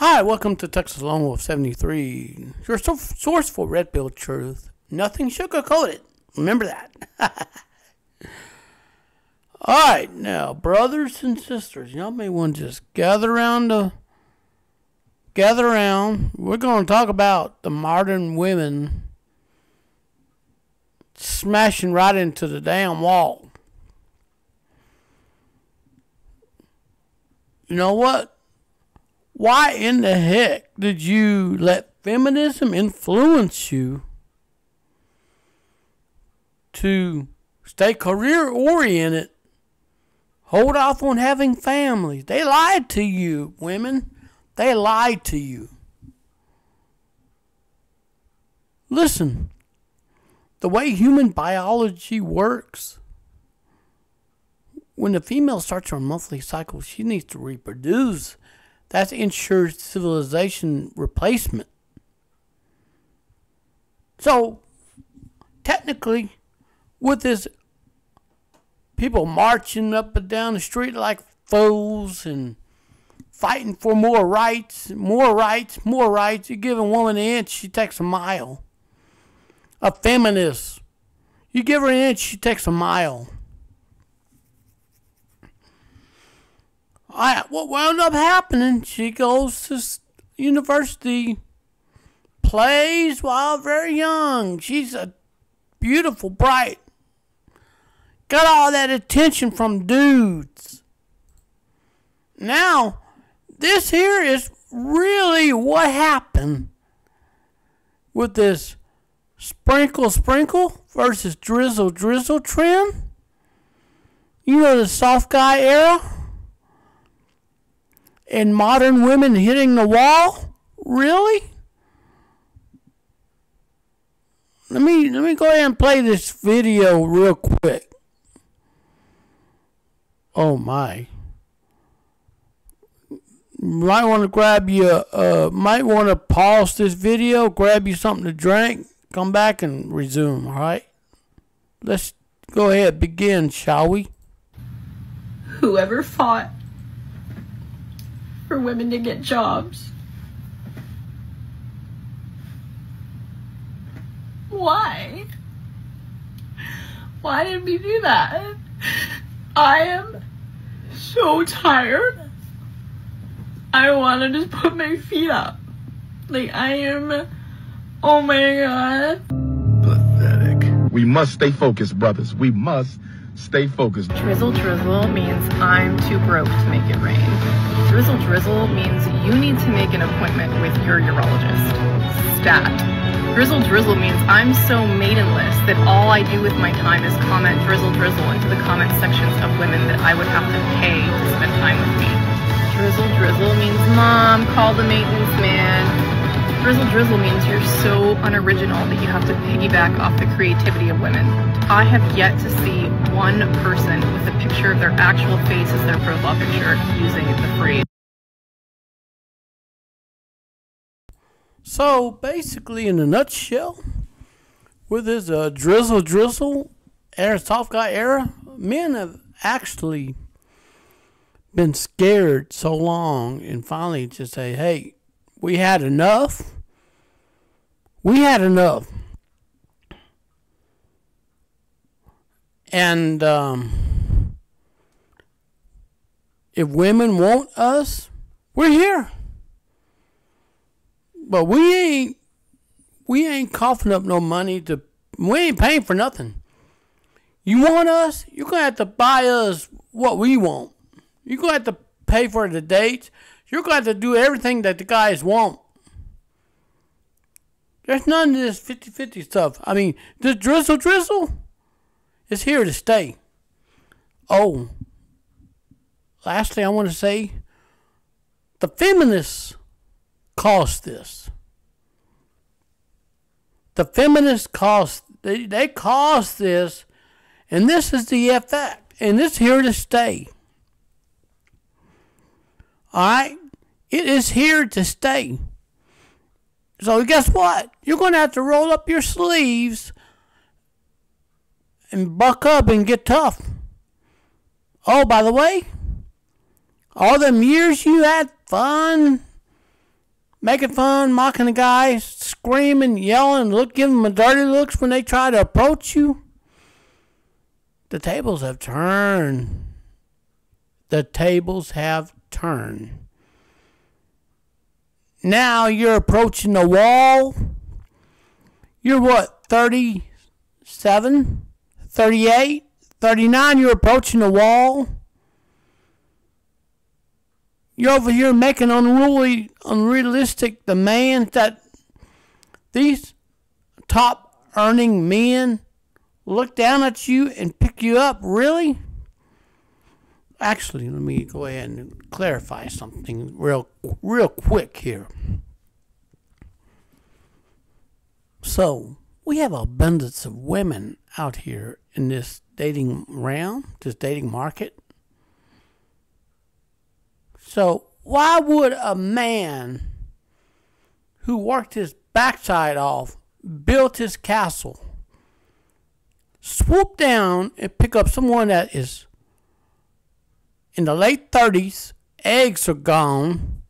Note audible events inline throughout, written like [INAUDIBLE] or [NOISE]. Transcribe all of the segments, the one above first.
Hi, welcome to Texas Lone Wolf 73, your so- source for red pill truth. Nothing sugar coated. Remember that. [LAUGHS] All right, now, brothers and sisters, y'all may want to just gather around the gather around. We're going to talk about the modern women smashing right into the damn wall. You know what? Why in the heck did you let feminism influence you to stay career oriented? Hold off on having families. They lied to you, women. They lied to you. Listen, the way human biology works, when the female starts her monthly cycle, she needs to reproduce. That ensures civilization replacement. So, technically, with this people marching up and down the street like fools and fighting for more rights, more rights, more rights. You give a woman an inch, she takes a mile. A feminist. You give her an inch, she takes a mile. I, what wound up happening, she goes to university, plays while very young. She's a beautiful, bright, got all that attention from dudes. Now, this here is really what happened with this sprinkle sprinkle versus drizzle drizzle trend. You know the soft guy era? And modern women hitting the wall? Really? Let me let me go ahead and play this video real quick. Oh my. Might want to grab you uh might want to pause this video, grab you something to drink, come back and resume, all right? Let's go ahead begin, shall we? Whoever fought for women to get jobs. Why? Why did we do that? I am so tired. I want to just put my feet up. Like, I am. Oh my god. Pathetic. We must stay focused, brothers. We must stay focused. Drizzle drizzle means I'm too broke to make it rain. Drizzle drizzle means you need to make an appointment with your urologist. Stat. Drizzle drizzle means I'm so maidenless that all I do with my time is comment drizzle drizzle into the comment sections of women that I would have to pay to spend time with me. Drizzle drizzle means mom, call the maintenance man. Drizzle drizzle means you're so unoriginal that you have to piggyback off the creativity of women. I have yet to see one person with a picture of their actual face as their profile picture using the phrase. So basically, in a nutshell, with this uh, drizzle drizzle era, soft guy era, men have actually been scared so long and finally just say, hey, we had enough. We had enough. And um, if women want us, we're here. But we ain't we ain't coughing up no money to we ain't paying for nothing. You want us, you're gonna have to buy us what we want. You're gonna have to pay for the dates. You're gonna to do everything that the guys want. There's none of this 50-50 stuff. I mean, the drizzle drizzle is here to stay. Oh, lastly, I want to say the feminists caused this. The feminists caused they, they caused this, and this is the effect, and it's here to stay. All right, it is here to stay. So guess what? You're going to have to roll up your sleeves and buck up and get tough. Oh, by the way, all them years you had fun making fun, mocking the guys, screaming, yelling, look, giving them dirty looks when they try to approach you. The tables have turned. The tables have turned. Now you're approaching the wall. You're what, 37, 38, 39? You're approaching the wall. You're over here making unruly, unrealistic demands that these top earning men look down at you and pick you up. Really? Actually, let me go ahead and clarify something real, real quick here. So, we have abundance of women out here in this dating realm, this dating market. So, why would a man who worked his backside off, built his castle, swoop down and pick up someone that is in the late 30s, eggs are gone,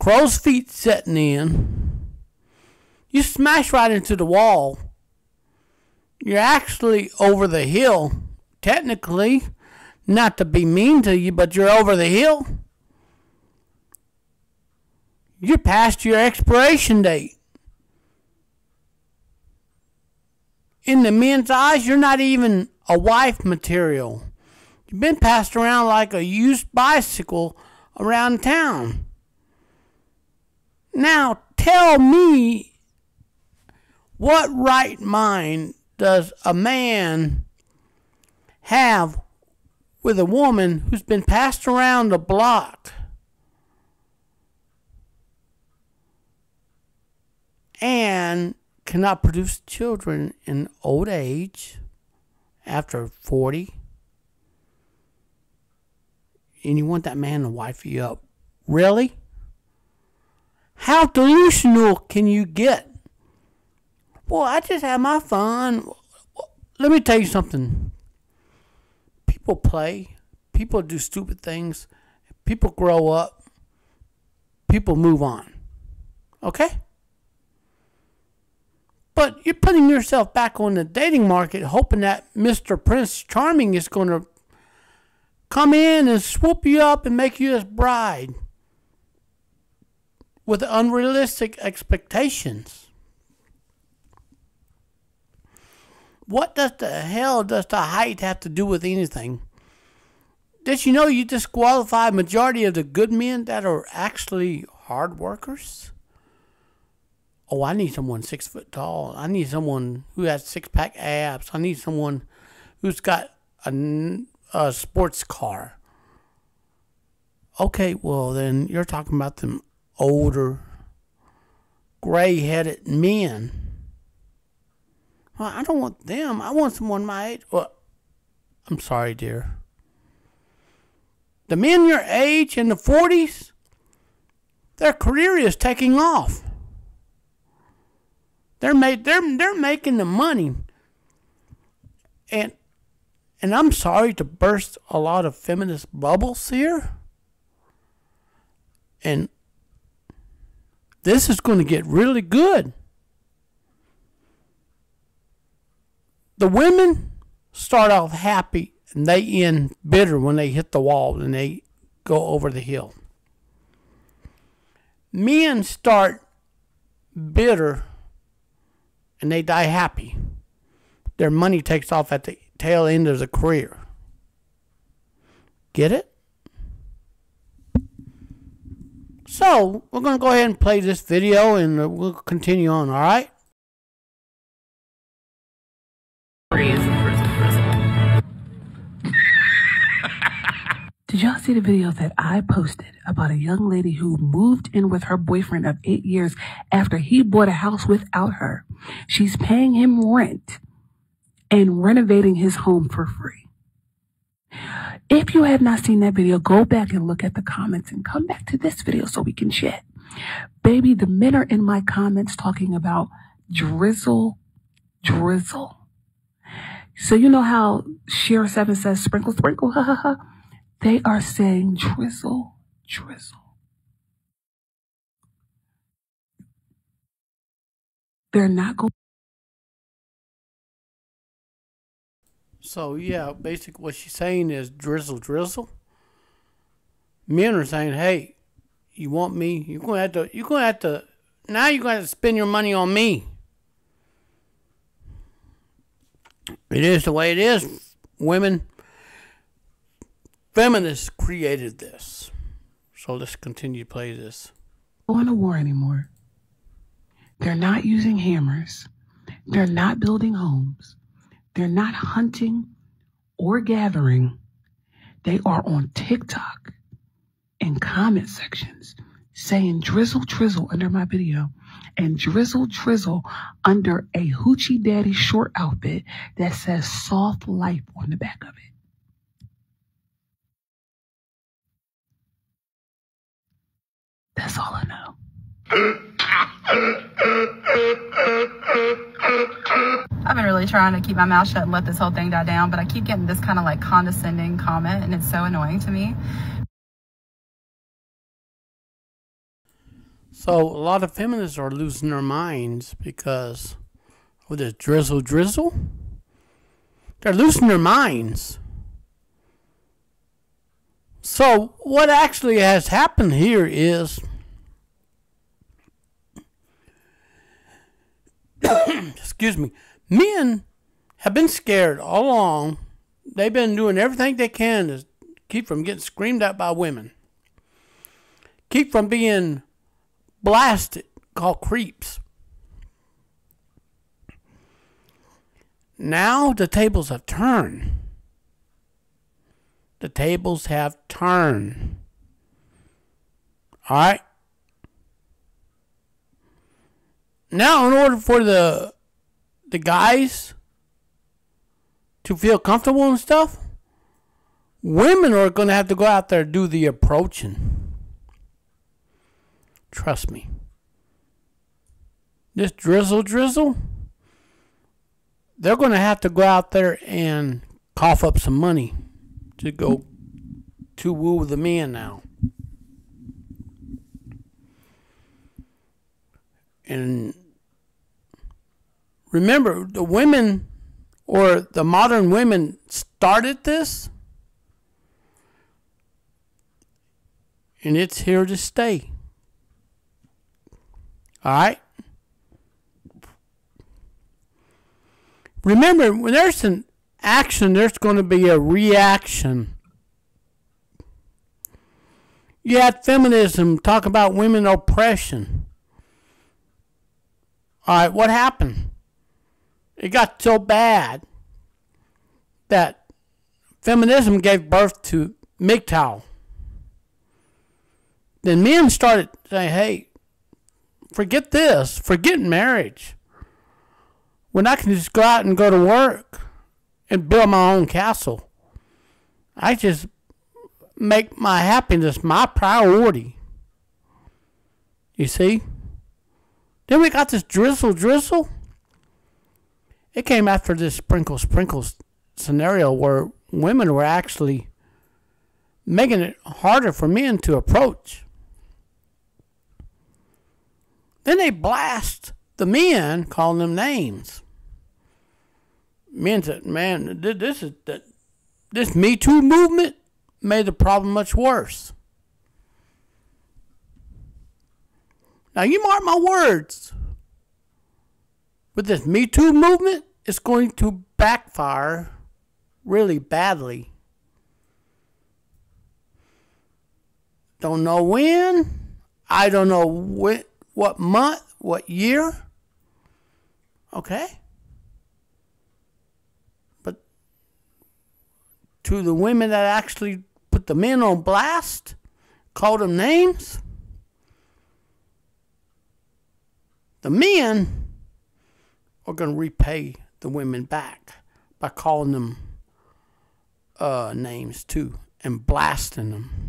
crow's feet setting in, you smash right into the wall. You're actually over the hill, technically. Not to be mean to you, but you're over the hill. You're past your expiration date. In the men's eyes, you're not even a wife material. You've been passed around like a used bicycle around town. Now tell me what right mind does a man have with a woman who's been passed around the block and cannot produce children in old age after 40 and you want that man to wife you up. Really? How delusional can you get? Well i just have my fun. Let me tell you something. People play. People do stupid things. People grow up. People move on. Okay? But you're putting yourself back on the dating market, hoping that Mr. Prince Charming is going to come in and swoop you up and make you his bride with unrealistic expectations. What does the hell does the height have to do with anything? Did you know you disqualify majority of the good men that are actually hard workers? oh, I need someone six foot tall. I need someone who has six pack abs. I need someone who's got a, a sports car. Okay, well, then you're talking about them older, gray headed men. Well, I don't want them. I want someone my age. Well, I'm sorry, dear. The men your age in the 40s, their career is taking off. They're made they're they're making the money. And and I'm sorry to burst a lot of feminist bubbles here. And this is going to get really good. The women start off happy and they end bitter when they hit the wall and they go over the hill. Men start bitter and they die happy. Their money takes off at the tail end of the career. Get it? So, we're going to go ahead and play this video and we'll continue on, all right? Did y'all see the video that I posted about a young lady who moved in with her boyfriend of eight years after he bought a house without her? She's paying him rent and renovating his home for free. If you have not seen that video, go back and look at the comments and come back to this video so we can chat. Baby, the men are in my comments talking about drizzle, drizzle. So you know how Shera 7 says sprinkle, sprinkle, [LAUGHS] ha ha ha. They are saying drizzle, drizzle. They're not going. So yeah, basically what she's saying is drizzle, drizzle. Men are saying, "Hey, you want me? You're gonna have to. You're gonna have to. Now you're gonna have to spend your money on me." It is the way it is. Women, feminists created this. So let's continue to play this. going to war anymore. They're not using hammers. They're not building homes. They're not hunting or gathering. They are on TikTok and comment sections saying drizzle drizzle under my video and drizzle drizzle under a hoochie daddy short outfit that says soft life on the back of it. That's all I know. I've been really trying to keep my mouth shut and let this whole thing die down, but I keep getting this kind of like condescending comment, and it's so annoying to me. So a lot of feminists are losing their minds because of this drizzle drizzle. They're losing their minds. So what actually has happened here is [COUGHS] excuse me, men have been scared all along. They've been doing everything they can to keep from getting screamed at by women. Keep from being blasted, called creeps. Now the tables have turned. The tables have turned. All right. Now, in order for the the guys to feel comfortable and stuff, women are going to have to go out there and do the approaching. Trust me. This drizzle drizzle, they're going to have to go out there and cough up some money to go to woo the men now. And remember, the women or the modern women started this, and it's here to stay. All right? Remember, when there's an action, there's going to be a reaction. You had feminism talk about women oppression. All right, what happened? It got so bad that feminism gave birth to MGTOW. Then men started saying, hey, forget this, forget marriage. When I can just go out and go to work and build my own castle, I just make my happiness my priority. You see? Then we got this drizzle drizzle. It came after this sprinkle sprinkles scenario where women were actually making it harder for men to approach. Then they blast the men, calling them names. Men said, "Man, this is that this Me Too movement made the problem much worse." Now you mark my words. With this Me Too movement, it's going to backfire really badly. Don't know when. I don't know when, what month, what year. Okay? But to the women that actually put the men on blast, called them names, the men are going to repay the women back by calling them uh, names too and blasting them.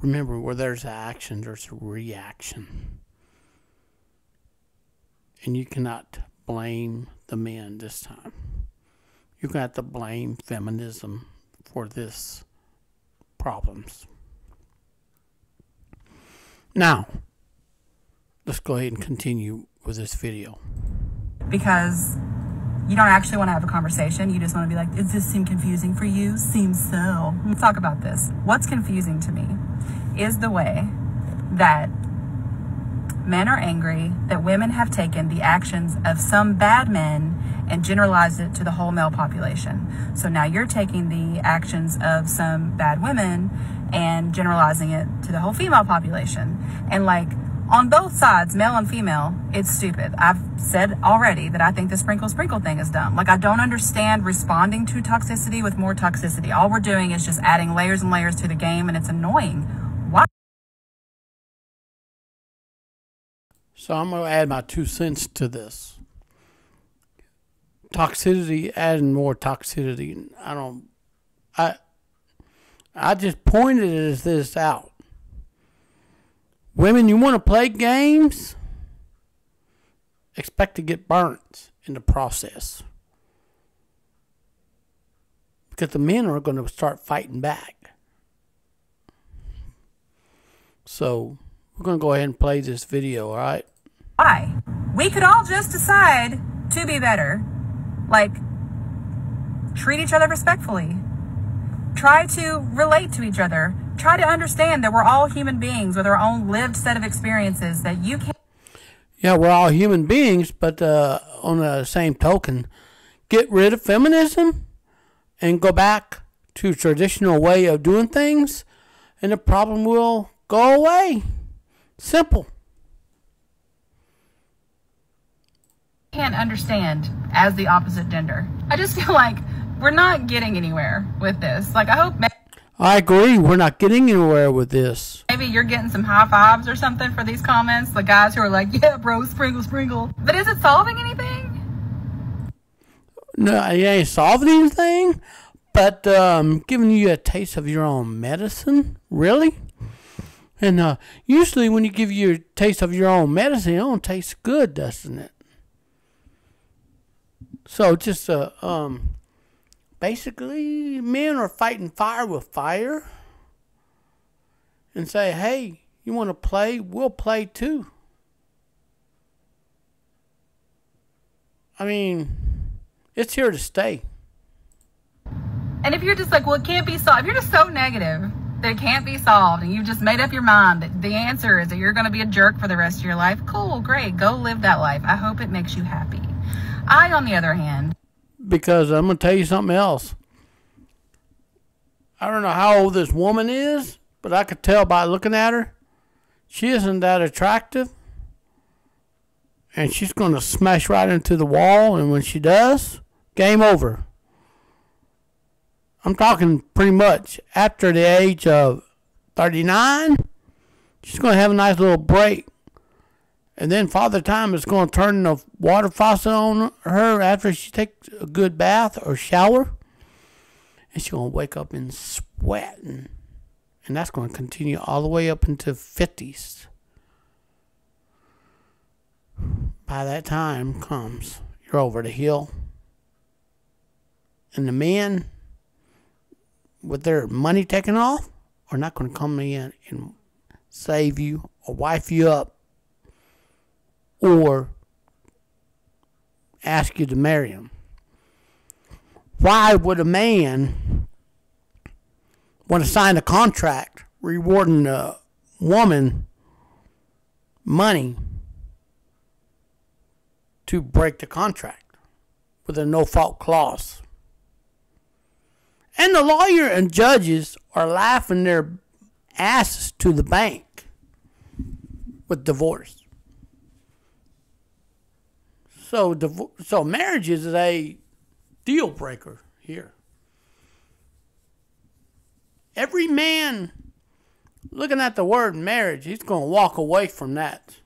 Remember, where there's action, there's a reaction. And you cannot blame the men this time. To have to blame feminism for this problems. Now, let's go ahead and continue with this video. because you don't actually want to have a conversation. You just want to be like, does this seem confusing for you? Seems so. Let's talk about this. What's confusing to me is the way that men are angry that women have taken the actions of some bad men and generalized it to the whole male population. So now you're taking the actions of some bad women and generalizing it to the whole female population. And like on both sides, male and female, it's stupid. I've said already that I think the sprinkle sprinkle thing is dumb. Like I don't understand responding to toxicity with more toxicity. All we're doing is just adding layers and layers to the game and it's annoying. Why So I'm going to add my two cents to this. Toxicity, adding more toxicity. I don't. I. I just pointed this out. Women, you want to play games? Expect to get burnt in the process. Because the men are going to start fighting back. So, we're going to go ahead and play this video, all right? why? We could all just decide to be better. Like treat each other respectfully. Try to relate to each other. Try to understand that we're all human beings with our own lived set of experiences that you can't Yeah, we're all human beings, but uh, on the same token, get rid of feminism and go back to traditional way of doing things, and the problem will go away. Simple. can't understand as the opposite gender. I just feel like we're not getting anywhere with this. Like I hope I agree. We're not getting anywhere with this. maybe you're getting some high fives or something for these comments. The guys who are like, "Yeah, bro, sprinkle, sprinkle." But is it solving anything? No, it ain't solving anything, but um, giving you a taste of your own medicine. Really? And uh, usually, when you give you a taste of your own medicine, it don't taste good, doesn't it? So just uh, um, basically, men are fighting fire with fire, and say, "Hey, you want to play? We'll play too." I mean, it's here to stay. And if you're just like, well, it can't be solved, if you're just so negative that it can't be solved, and you've just made up your mind that the answer is that you're going to be a jerk for the rest of your life, cool, great, go live that life. I hope it makes you happy. I, on the other hand, because I'm gonna tell you something else. I don't know how old this woman is, but I could tell by looking at her, she isn't that attractive. And she's gonna smash right into the wall, and when she does, game over. I'm talking pretty much after the age of 39, she's gonna have a nice little break. And then Father Time is going to turn the water faucet on her after she takes a good bath or shower. And she's going to wake up in sweating. And that's going to continue all the way up into 50s. By that time comes, you're over the hill. And the men, with their money taken off, are not going to come in and save you or wife you up or ask you to marry him. Why would a man want to sign a contract rewarding a woman money to break the contract with a no fault clause? And the lawyer and judges are laughing their asses to the bank with divorce. So, so marriage is a deal breaker here. Every man looking at the word marriage, he's going to walk away from that.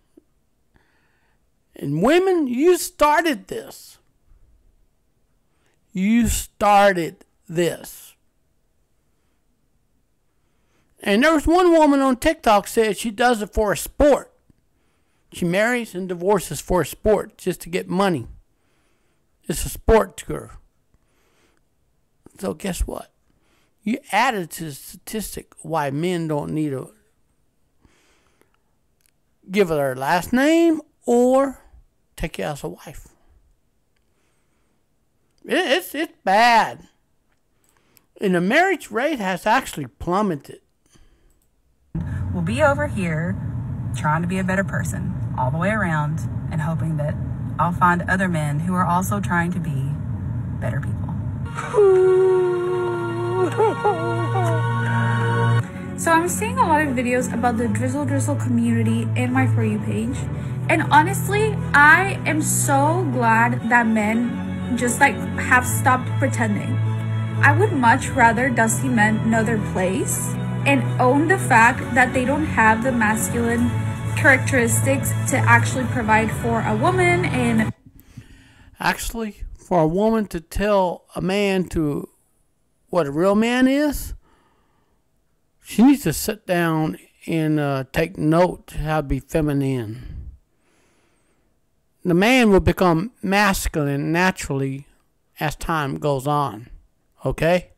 And women, you started this. You started this. And there was one woman on TikTok said she does it for a sport. She marries and divorces for a sport, just to get money. It's a sport to her. So guess what? You added to the statistic why men don't need a give her their last name or take you as a wife. It's it's bad. And the marriage rate has actually plummeted. We'll be over here trying to be a better person all the way around and hoping that I'll find other men who are also trying to be better people. [LAUGHS] So I'm seeing a lot of videos about the Drizzle Drizzle community in my For You page. And honestly, I am so glad that men just like have stopped pretending. I would much rather dusty men know their place and own the fact that they don't have the masculine characteristics to actually provide for a woman and Actually, for a woman to tell a man to what a real man is, she needs to sit down and uh, take note how to be feminine. The man will become masculine naturally as time goes on. Okay?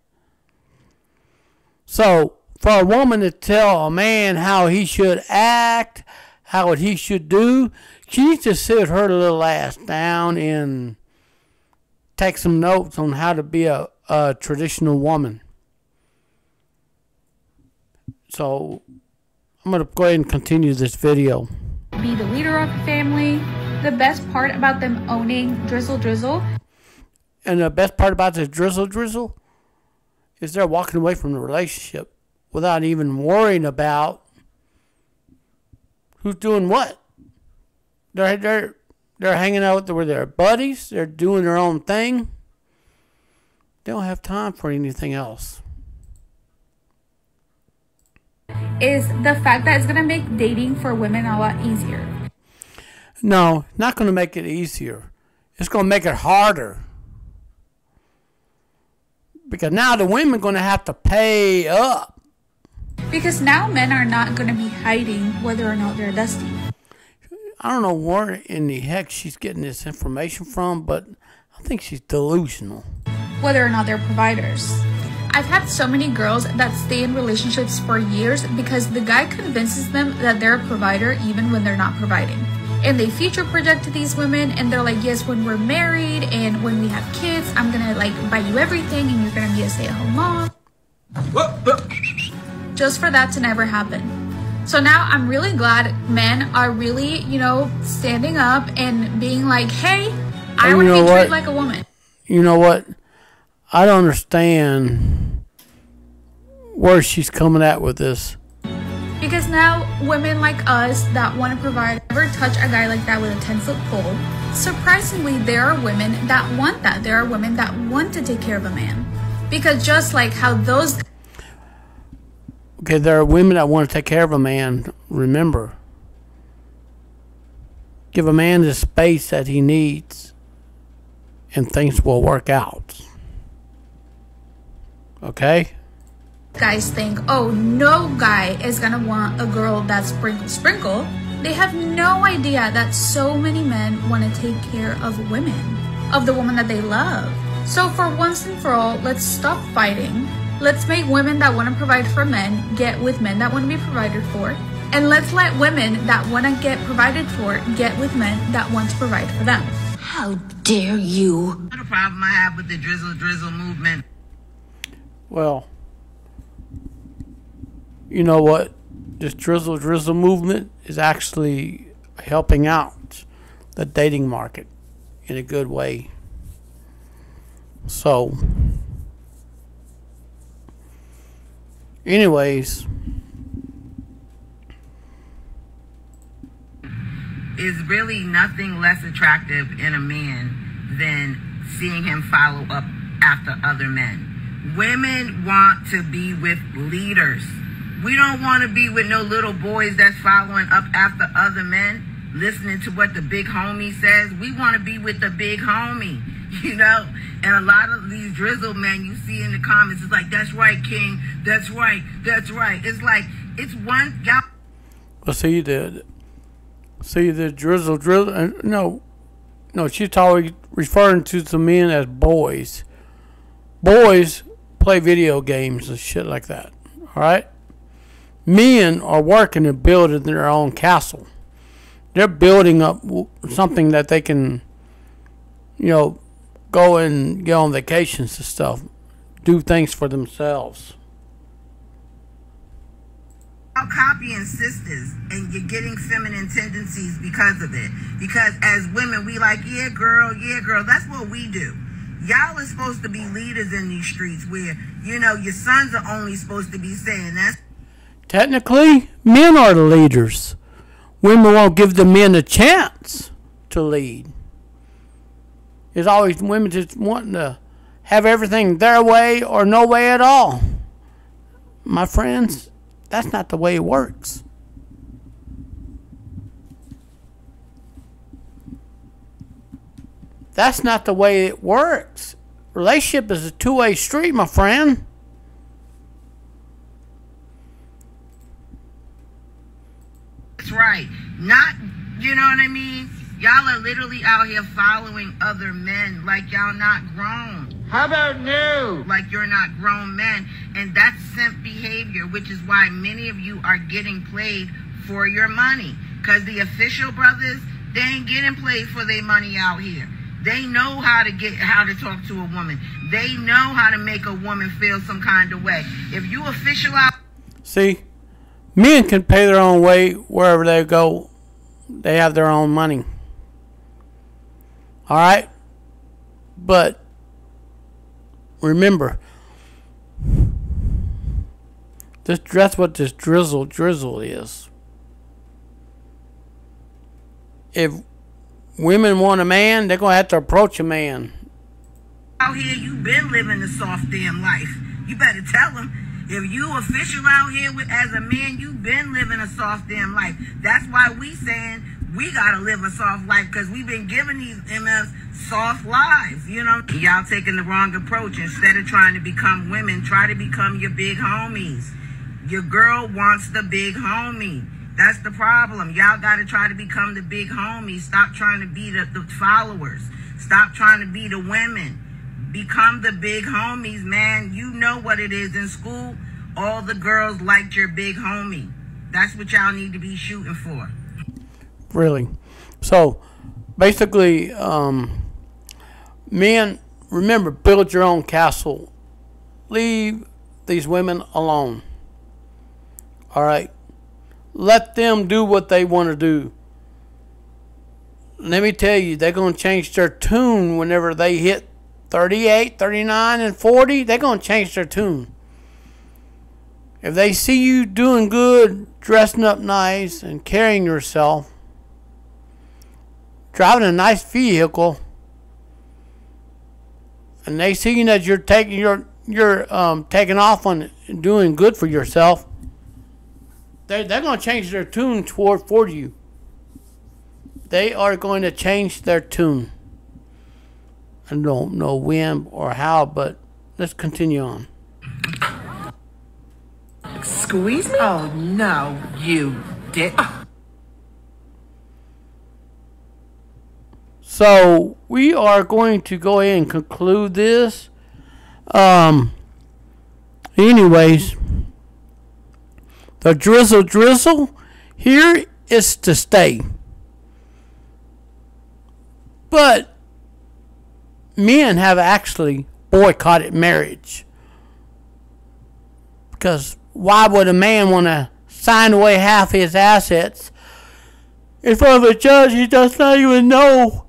So, for a woman to tell a man how he should act, how what he should do, she needs to sit her little ass down and take some notes on how to be a, a traditional woman. So, I'm going to go ahead and continue this video. be the leader of the family. The best part about them owning Drizzle Drizzle And the best part about this drizzle drizzle is they're walking away from the relationship without even worrying about who's doing what. They're they're they're hanging out with their buddies. They're doing their own thing. They don't have time for anything else. is the fact that it's gonna make dating for women a lot easier. No, not going to make it easier. It's going to make it harder. Because now the women are going to have to pay up. Because now men are not gonna be hiding whether or not they're dusty. I don't know where in the heck she's getting this information from, but I think she's delusional. whether or not they're providers. I've had so many girls that stay in relationships for years because the guy convinces them that they're a provider even when they're not providing. And they future project to these women and they're like, yes, when we're married and when we have kids, I'm gonna like buy you everything and you're gonna be a stay at home mom. Just for that to never happen. So now I'm really glad men are really, you know, standing up and being like, hey, I want to be treated like a woman. You know what? I don't understand where she's coming at with this. Because now women like us that want to provide never touch a guy like that with a 10 foot pole. Surprisingly, there are women that want that. There are women that want to take care of a man. Because just like how those Okay, there are women that want to take care of a man. Remember, give a man the space that he needs, and things will work out. Okay? guys think, oh, no guy is gonna want a girl that's sprinkle sprinkle. They have no idea that so many men want to take care of women, of the woman that they love. So for once and for all, let's stop fighting. Let's make women that want to provide for men get with men that want to be provided for. And let's let women that want to get provided for get with men that want to provide for them. How dare you? The problem I have with the drizzle drizzle movement. Well, you know what? This drizzle drizzle movement is actually helping out the dating market in a good way. So, anyways, is really nothing less attractive in a man than seeing him follow up after other men. Women want to be with leaders. We don't want to be with no little boys that's following up after other men, listening to what the big homie says. We want to be with the big homie, [LAUGHS] you know? And a lot of these drizzle men you see in the comments, it's like, that's right, King. That's right. That's right. It's like, it's one guy. well, see the see the drizzle drizzle. Uh, no, no, she's always referring to the men as boys. Boys play video games and shit like that. All right. Men are working and building their own castle. they're building up something that they can, you know, go and get on vacations and stuff, do things for themselves. copying sisters and you're getting feminine tendencies because of it. Because as women, we like, yeah, girl, yeah, girl. That's what we do. Y'all are supposed to be leaders in these streets where, you know, your sons are only supposed to be saying that. Technically, men are the leaders. Women won't give the men a chance to lead. It's always women just wanting to have everything their way or no way at all. My friends, that's not the way it works. That's not the way it works. Relationship is a two way street, my friend. That's right. Not, you know what I mean? Y'all are literally out here following other men like y'all not grown. How about new? Like you're not grown men. And that's simp behavior, which is why many of you are getting played for your money. Because the official brothers, they ain't getting played for their money out here. They know how to get how to talk to a woman. They know how to make a woman feel some kind of way. If you official out See, men can pay their own way wherever they go. They have their own money. All right? But remember, this that's what this drizzle drizzle is. If women want a man, they're gonna have to approach a man. out here, you've been living a soft damn life. You better tell them. If you official out here with, as a man, you've been living a soft damn life. That's why we saying we gotta live a soft life because we've been giving these MFs soft lives. You know, y'all taking the wrong approach. Instead of trying to become women, try to become your big homies. Your girl wants the big homie. That's the problem. Y'all got to try to become the big homies. Stop trying to be the, the followers. Stop trying to be the women. Become the big homies, man. You know what it is in school. All the girls liked your big homie. That's what y'all need to be shooting for. Really. So, basically, um, men, remember, build your own castle. Leave these women alone. All right. Let them do what they want to do. Let me tell you, they're going to change their tune whenever they hit 38, 39, and 40. They're going to change their tune. If they see you doing good, dressing up nice, and carrying yourself, driving a nice vehicle, and they see that you're taking you're you're um, taking off on doing good for yourself, they they're going to change their tune toward for you. They are going to change their tune. I don't know when or how, but let's continue on. Squeeze me? Oh, no, you did. So we are going to go ahead and conclude this. Um. Anyways, the drizzle drizzle here is to stay. But men have actually boycotted marriage. Because why would a man want to sign away half his assets in front of a judge he does not even know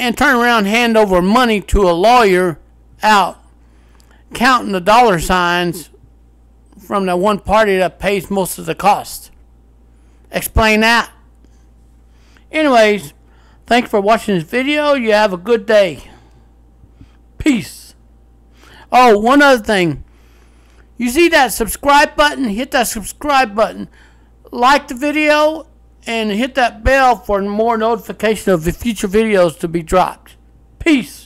and turn around and hand over money to a lawyer out counting the dollar signs from the one party that pays most of the cost? Explain that. Anyways, thanks for watching this video. You have a good day. Peace. Oh, one other thing. You see that subscribe button? Hit that subscribe button. Like the video and hit that bell for more notification of the future videos to be dropped. Peace.